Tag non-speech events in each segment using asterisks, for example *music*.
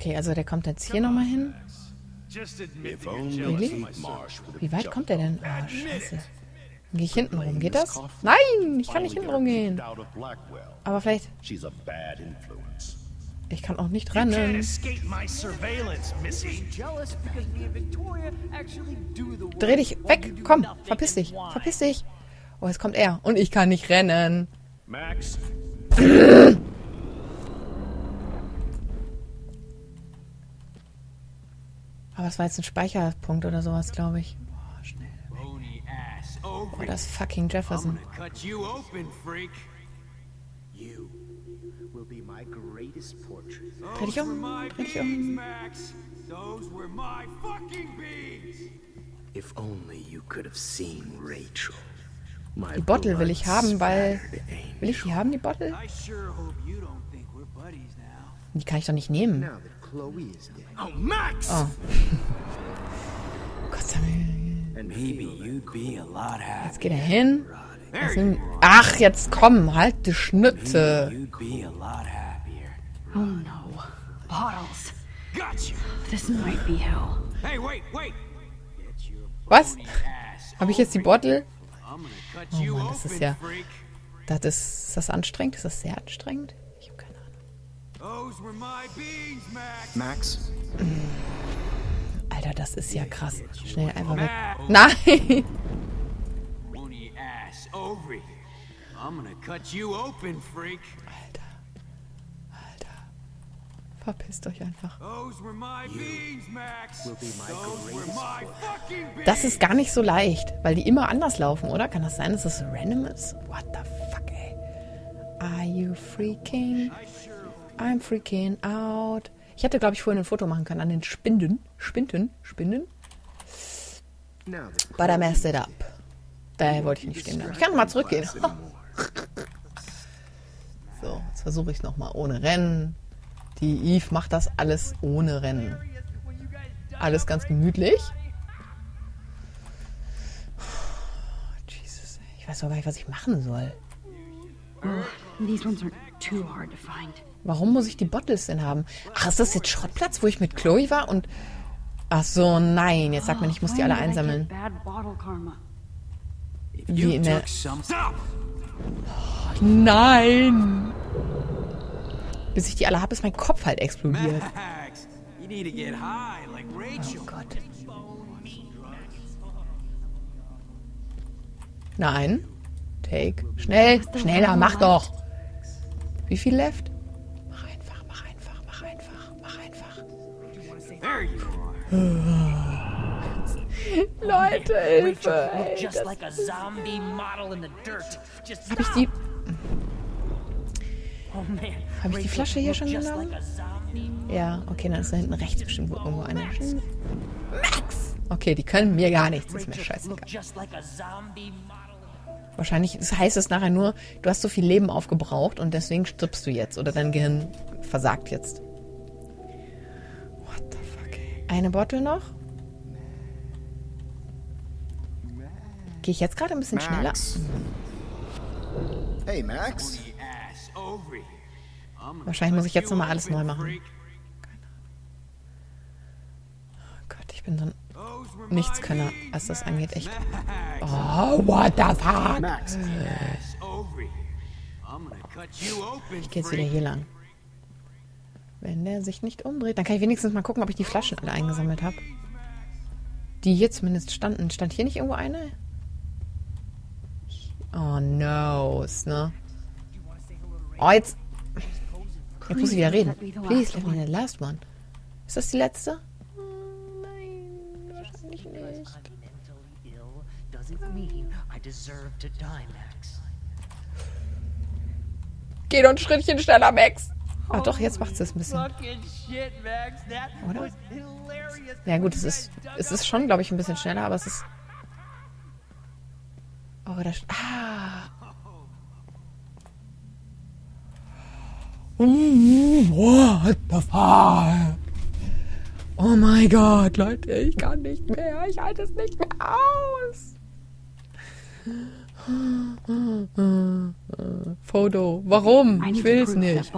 Okay, also der kommt jetzt hier nochmal hin. Have Wie weit kommt der denn? Ah, scheiße. gehe ich hinten rum. Geht das? Nein, ich kann nicht hinten rumgehen. Aber vielleicht, ich kann auch nicht rennen. Dreh dich weg. Komm, verpiss dich. Verpiss dich. Oh, jetzt kommt er. Und ich kann nicht rennen. Max, *laughs* Aber es war jetzt ein Speicherpunkt oder sowas, glaube ich. Boah, schnell. Oh, das ist fucking Jefferson. Dreh dich um. Dreh dich beans, um. Max. Those were my fucking beans. If only you could have seen Rachel. My Die Bottle will ich haben, weil... Will ich die haben, die Bottle? Die kann ich doch nicht nehmen. Chloe is dead, Oh, Max! Oh. *laughs* Gott sei Dank. and Maybe you'd be a lot happier. Jetzt geht er hin. Ach, jetzt komm, halt die Schnitte. You'd be a lot happier. Oh no. Bottles. This might be hell. Hey, wait, wait. Was? Habe ich jetzt die Bottle? Oh Mann, das ist ja-. Das ist, ist das anstrengend? Ist das sehr anstrengend? Ich habe keine Ahnung. Those were my beans, Max. Max, Alter, das ist ja krass. Schnell einfach weg. Nein! Bony ass over here. I'm gonna cut you open, freak. Alter. Alter. Verpisst euch einfach. Those were my beans, Max. will be my Those were greatest my fucking beans. Das ist gar nicht so leicht, weil die immer anders laufen, oder? Kann das sein, dass das random ist? What the fuck, ey? Are you freaking? I'm freaking out. Ich hätte, glaube ich, vorhin ein Foto machen können an den Spinden. Spinden? Spinden? But I messed it up. Da wollte ich nicht stehen bleiben. Ich kann nochmal zurückgehen. *laughs* So, jetzt versuche ich es nochmal ohne Rennen. Die Eve macht das alles ohne Rennen. Alles ganz gemütlich. Jesus, ich weiß doch gar nicht, was ich machen soll. These ones aren't too hard to find. Warum muss ich die Bottles denn haben? Ach, ist das jetzt Schrottplatz, wo ich mit Chloe war und... Ach so, nein, jetzt sagt man, ich muss die When alle einsammeln. Wie in der... Stop! Nein! Bis ich die alle habe, ist mein Kopf halt explodiert. Oh Gott. Nein. Take. Schnell, schneller, mach doch. Wie viel left? Leute, Hilfe, ey. Das, hab ich die, oh man. hab ich die Flasche hier schon genommen? Ja, okay, dann ist da hinten rechts bestimmt irgendwo eine. Max! Okay, die können mir gar nichts, ist mir scheißegal. Wahrscheinlich das heißt es nachher nur, du hast so viel Leben aufgebraucht und deswegen stirbst du jetzt oder dein Gehirn versagt jetzt. Eine Bottle noch? Gehe ich jetzt gerade ein bisschen schneller? Max. Hey, Max. Wahrscheinlich muss ich jetzt nochmal alles neu machen. Oh Gott, ich bin so ein Nichtskönner, was das angeht, echt. Oh, what the fuck? Ich gehe jetzt wieder hier lang. Wenn der sich nicht umdreht, dann kann ich wenigstens mal gucken, ob ich die Flaschen alle eingesammelt habe. Die hier zumindest standen. Stand hier nicht irgendwo eine? Oh no, ne? Oh, jetzt. Jetzt muss ich wieder reden. Please, let me the last one. Ist das die letzte? Oh, nein, wahrscheinlich nicht. Geh doch ein Schrittchen schneller, Max. Ah, doch, jetzt macht es ein bisschen. Oder? Ja gut, es ist, es ist schon, glaube ich, ein bisschen schneller, aber es ist... Oh, da... Ah! What the fuck? Oh mein Gott, Leute, ich kann nicht mehr. Ich halte es nicht mehr aus. Foto. Warum? Ich will es nicht.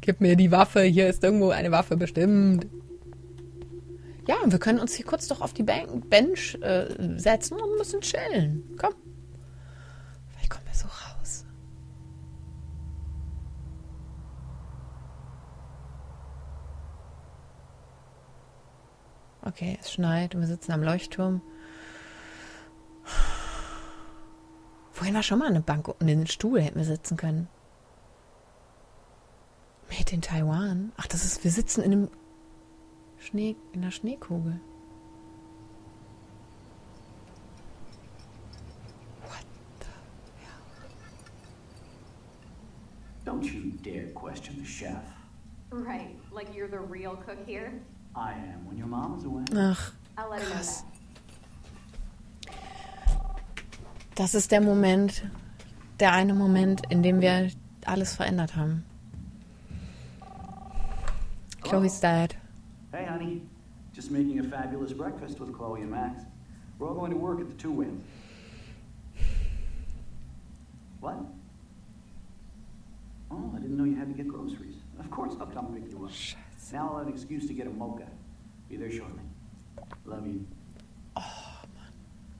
Gib mir die Waffe. Hier ist irgendwo eine Waffe bestimmt. Ja, wir können uns hier kurz doch auf die Bench äh, setzen und ein bisschen chillen. Komm. Okay, es schneit und wir sitzen am Leuchtturm. Vorhin war schon mal eine Bank und einen Stuhl hätten wir sitzen können. Made in Taiwan. Ach, das ist, wir sitzen in einem Schnee, in einer Schneekugel. What the Don't you dare question the chef. Right, like you're the real cook here? I am when your mom is away. Ach, I'll let her know Krass. that. das ist der Moment, der eine Moment, in dem wir alles verändert haben. Chloe's dad. Hey, honey. Just making a fabulous breakfast with Chloe and Max. We're all going to work at the Two Win. What? Oh, I didn't know you had to get groceries. Of course I'll come pick you up. Now I'll have an excuse to get a mocha. Be there shortly. Love you. Oh,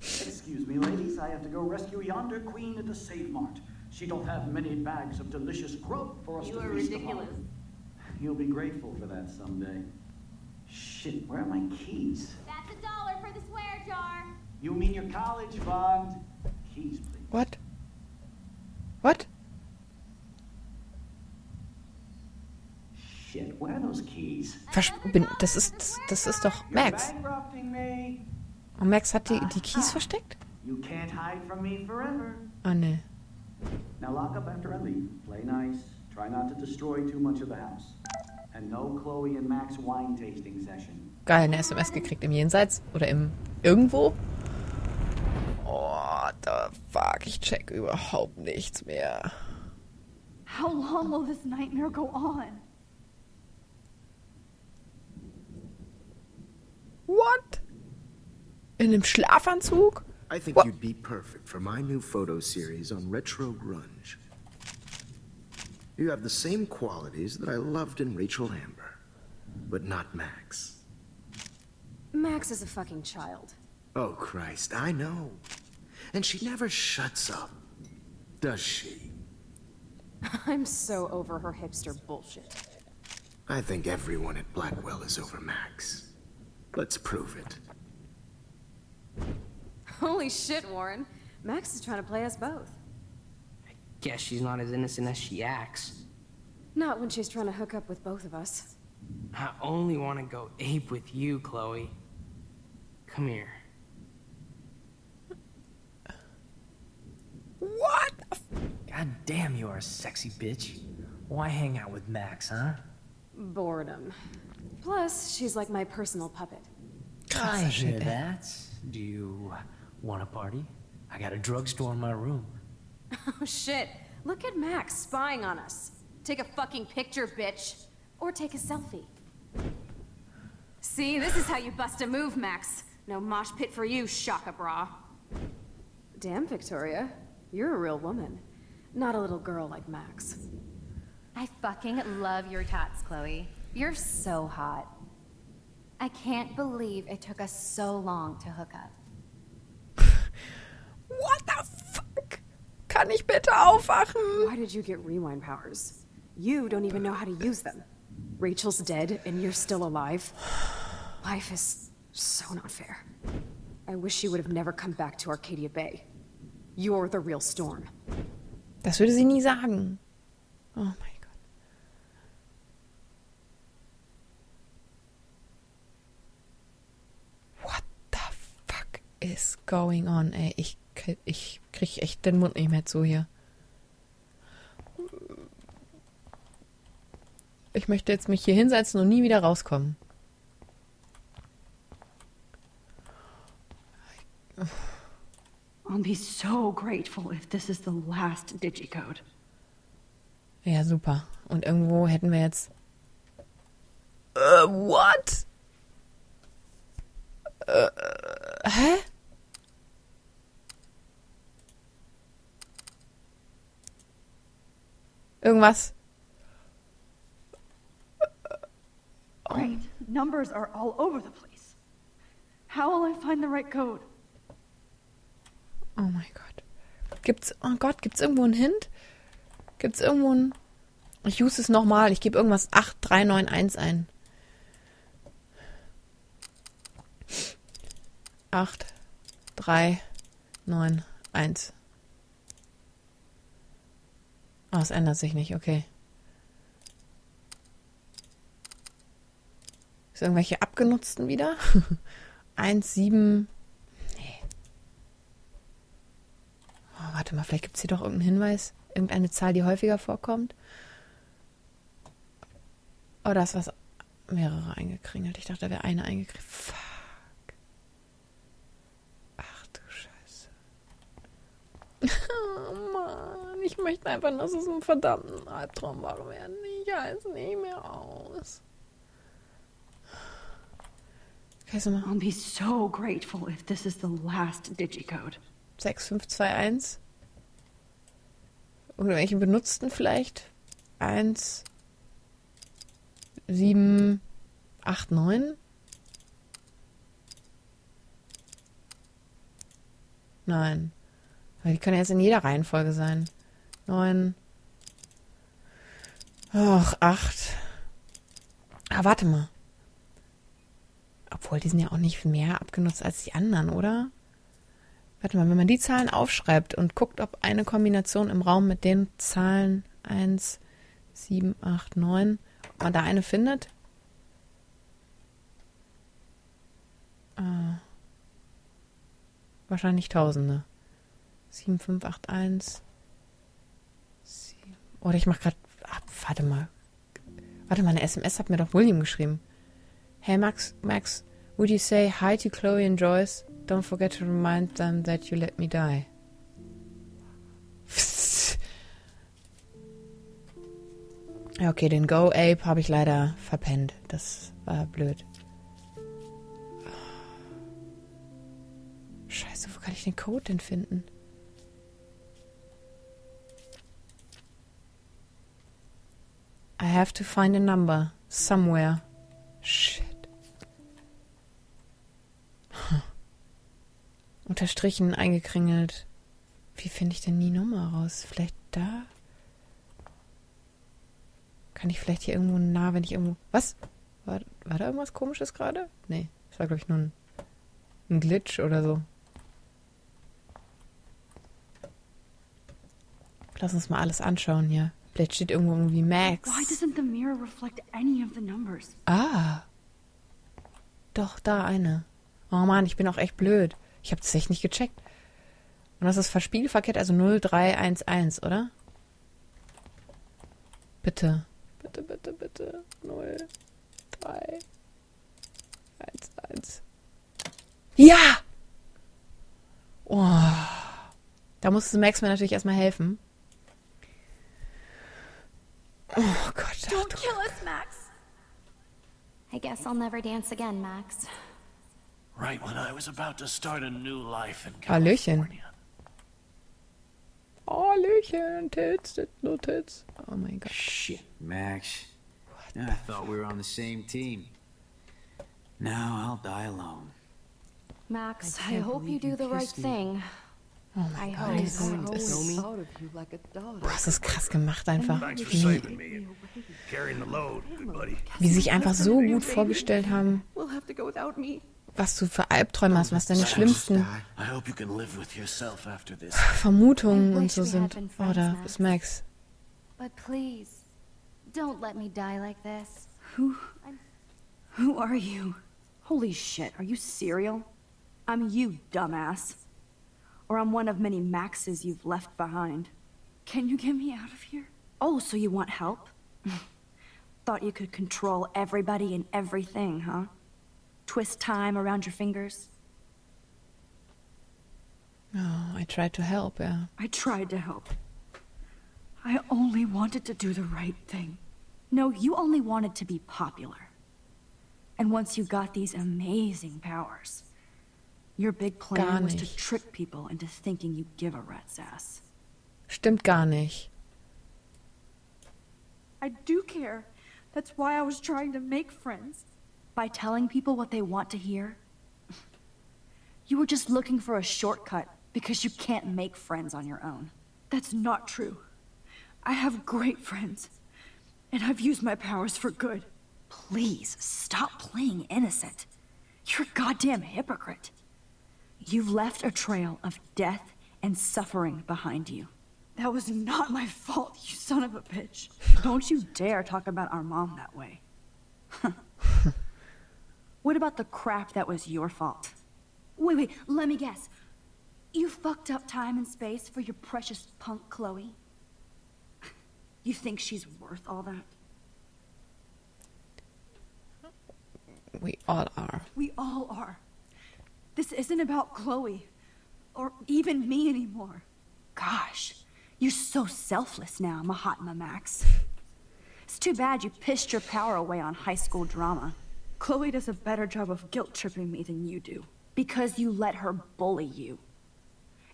excuse me, ladies. I have to go rescue yonder queen at the Save Mart. She don't have many bags of delicious grub for us You to are feast ridiculous. upon. You'll be grateful for that someday. Shit, where are my keys? That's a dollar for the swear jar. You mean your college fund? Keys, please. What? What? Versch bin, das ist, das ist doch Max. Und Max hat die, die Keys versteckt? You can't hide from me forever. Oh ne. Now lock up after I leave. Play nice. Try not to destroy too much of the house. And no Chloe and Max wine tasting session. Geil, eine SMS gekriegt im Jenseits oder im irgendwo. Oh, the fuck, ich check überhaupt nichts mehr. How long will this nightmare go on? What? In einem Schlafanzug? I think What? you'd be perfect for my new photo series on retro grunge. You have the same qualities that I loved in Rachel Amber, but not Max. Max is a fucking child. Oh, Christ, I know. And she never shuts up, does she? *laughs* I'm so over her hipster bullshit. I think everyone at Blackwell is over Max. Let's prove it. Holy shit, Warren. Max is trying to play us both. I guess she's not as innocent as she acts. Not when she's trying to hook up with both of us. I only want to go ape with you, Chloe. Come here. What? God damn, you are a sexy bitch. Why hang out with Max, huh? Boredom. Plus, she's like my personal puppet. I hear that. Do you want a party? I got a drugstore in my room. *laughs* Oh shit. Look at Max spying on us. Take a fucking picture, bitch. Or take a selfie. See, this is how you bust a move, Max. No mosh pit for you, Shaka Bra. Damn, Victoria. You're a real woman. Not a little girl like Max. I fucking love your tats, Chloe. You're so hot. I can't believe it took us so long to hook up. *laughs* What the fuck? Kann ich bitte aufwachen? Why did you get rewind powers? You don't even know how to use them. Rachel's dead and you're still alive. *sighs* Life is so not fair. I wish you would have never come back to Arcadia Bay. You're the real storm. Das würde sie nie sagen. Oh mein going on, ey? Ich, krieg- ich krieg echt den Mund nicht mehr zu hier. Ich möchte jetzt mich hier hinsetzen und nie wieder rauskommen. I'll be so grateful if this is the last digicode. Ja, super. Und irgendwo hätten wir jetzt. Äh, what? Äh, hä? Irgendwas. numbers are all over the place. How will I find the right code? Oh mein Gott. Gibt's, oh Gott, gibt's irgendwo einen Hint? Gibt's irgendwo einen. Ich use es nochmal. Ich gebe irgendwas 8391 ein. 8, 3, 9, 1. Oh, es ändert sich nicht, okay. Ist irgendwelche abgenutzten wieder? *laughs* 1, 7. Nee. Oh, warte mal, vielleicht gibt es hier doch irgendeinen Hinweis. Irgendeine Zahl, die häufiger vorkommt. Oh, da ist was. Mehrere eingekringelt. Ich dachte, da wäre eine eingekringelt. Fuck. Ach du Scheiße. *laughs* Ich möchte einfach, dass es einen verdammten Albtraum war werden. Ich halte es nicht mehr aus. Mal. I'll be so grateful if this is the last digicode. 6521. Irgendwelche benutzten vielleicht? 1, 7, 8, 9. Nein. Weil die können jetzt in jeder Reihenfolge sein. 9. Ach, 8. Ah, warte mal. Obwohl, die sind ja auch nicht mehr abgenutzt als die anderen, oder? Warte mal, wenn man die Zahlen aufschreibt und guckt, ob eine Kombination im Raum mit den Zahlen 1, 7, 8, 9, ob man da eine findet? Ah. Wahrscheinlich Tausende. 7, 5, 8, 1. 7. Oder ich mach grad. Ah, warte mal. Warte mal, eine SMS hat mir doch William geschrieben. Hey Max, Max, would you say hi to Chloe and Joyce? Don't forget to remind them that you let me die. *laughs* Ja, okay, den Go Ape habe ich leider verpennt. Das war blöd. Scheiße, wo kann ich den Code denn finden? I have to find a number somewhere. Shit. Unterstrichen, eingekringelt. Wie finde ich denn die Nummer raus? Vielleicht da? Kann ich vielleicht hier irgendwo nah, wenn ich irgendwo. Was? War, war da irgendwas komisches gerade? Nee, das war, glaube ich, nur ein, ein Glitch oder so. Lass uns mal alles anschauen hier. Vielleicht steht irgendwo irgendwie Max. Ah. Doch, da eine. Oh Mann, ich bin auch echt blöd. Ich habe das echt nicht gecheckt. Und das ist verspielverkehrt, also 0311, oder? Bitte. Bitte, bitte, bitte. 0, 3, 1, 1. Ja! Oh. Da musste Max mir natürlich erstmal helfen. Oh Gott. Don't kill us, Max. I guess I'll never dance again, Max. Right when I was about to start a new life in Hallöchen. California. Hallöchen, Tits, Tits, no Tits. Oh my god. Shit, Max. I thought we were on the same team. Now I'll die alone. Max, I I, hope you do the right me. thing. Oh mein Gott. Das ist, krass gemacht einfach. Wie, wie sich einfach so gut vorgestellt haben, was du für Albträume hast, was deine schlimmsten. Vermutungen und so sind. Oh, da Max. ist Max. Die. Who. Who are you? Holy shit, are you serial? I'm you, dumbass. Or I'm one of many Maxes you've left behind. Can you get me out of here? Oh, so you want help? *laughs* Thought you could control everybody and everything, huh? Twist time around your fingers? Oh, I tried to help, ja. I tried to help. I only wanted to do the right thing. No, you only wanted to be popular. And once you got these amazing powers, your big Gar plan was to trick people into thinking you give a rat's ass. Stimmt gar nicht. I do care. That's why I was trying to make friends. By telling people what they want to hear? *laughs* You were just looking for a shortcut because you can't make friends on your own. That's not true. I have great friends, and I've used my powers for good. Please, stop playing innocent. You're a goddamn hypocrite. You've left a trail of death and suffering behind you. That was not my fault, you son of a bitch. Don't you dare talk about our mom that way. *laughs* what about the crap that was your fault? Wait, wait, let me guess. You fucked up time and space for your precious punk Chloe? You think she's worth all that? We all are. We all are. This isn't about Chloe. Or even me anymore. Gosh, you're so selfless now, Mahatma Max. It's too bad you pissed your power away on high school drama. Chloe does a better job of guilt-tripping me than you do. Because you let her bully you.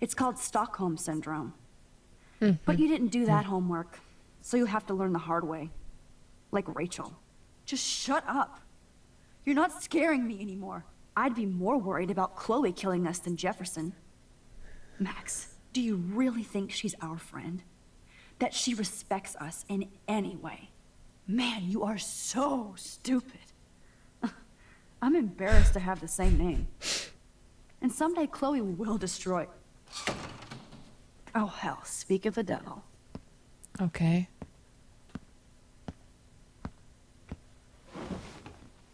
It's called Stockholm Syndrome. Mm-hmm. But you didn't do that homework, so you'll have to learn the hard way. Like Rachel. Just shut up. You're not scaring me anymore. I'd be more worried about Chloe killing us than Jefferson. Max, do you really think she's our friend? That she respects us in any way? Man, you are so stupid. *laughs* I'm embarrassed to have the same name. And someday Chloe will destroy. Oh hell, speak of the devil. Okay.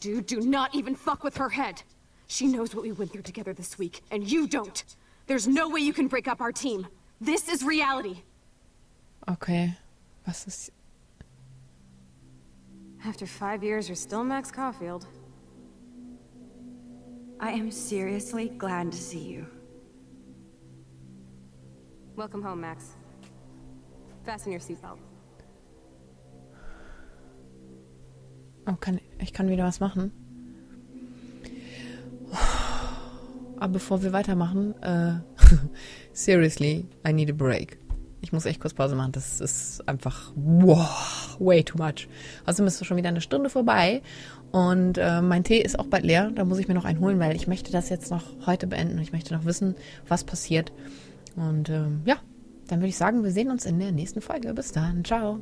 Dude, do not even fuck with her head. She knows what we went through together this week, and you don't. There's no way you can break up our team. This is reality. Okay. Was ist. After five years, you're still Max Caulfield. I am seriously glad to see you. Welcome home, Max. Fasten your seatbelt. Oh, kann, ich kann wieder was machen. Aber bevor wir weitermachen, äh, *laughs* seriously, I need a break. Ich muss echt kurz Pause machen. Das ist einfach wow, way too much. Außerdem ist schon wieder eine Stunde vorbei und äh, mein Tee ist auch bald leer. Da muss ich mir noch einen holen, weil ich möchte das jetzt noch heute beenden ich möchte noch wissen, was passiert. Und ähm, ja, dann würde ich sagen, wir sehen uns in der nächsten Folge. Bis dann. Ciao.